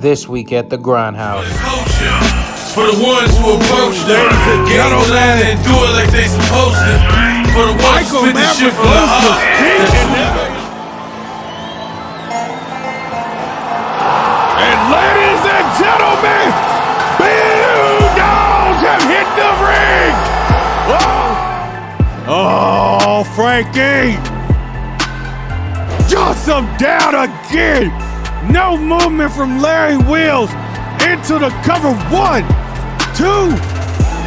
this week at the Grindhouse. For the ones who approach them, get on the line and do it like they supposed to. For the ones who fit the shit for the heart. And ladies and gentlemen, Bill Dogs have hit the ring. Whoa. Oh, Frankie. Just him down again. No movement from Larry Wills into the cover. One, two,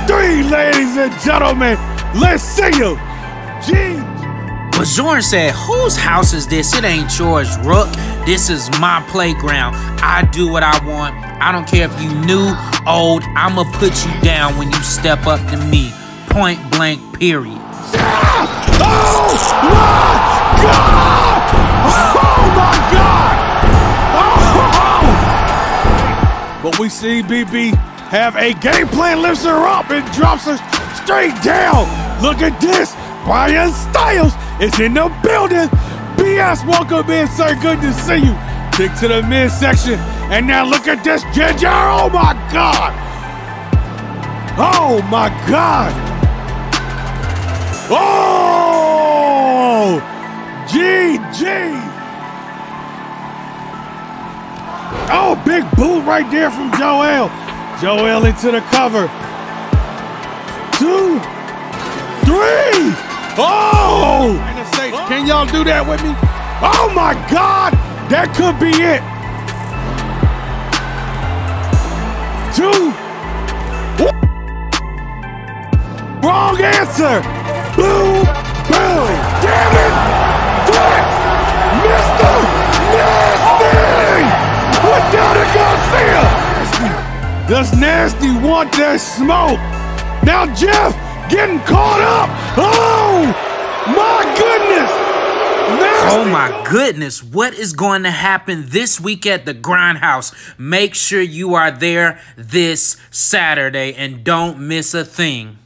three, ladies and gentlemen. Let's see you. Gee. But said, Whose house is this? It ain't yours, Rook. This is my playground. I do what I want. I don't care if you new, old. I'ma put you down when you step up to me. Point blank, period. We see BB have a game plan, lifts her up and drops her straight down. Look at this. Brian Styles is in the building. BS, welcome in, sir. Good to see you. Kick to the midsection. And now look at this, Ginger. Oh my God! Oh my God! Oh! GG! Oh, big boot right there from Joel. Joel into the cover. Two, three. Oh! Can y'all do that with me? Oh my God! That could be it. Two. Wrong answer! Boom! Does Nasty want that smoke? Now Jeff getting caught up! Oh! My goodness! Nasty! Oh my goodness, what is going to happen this week at the Grindhouse? Make sure you are there this Saturday and don't miss a thing.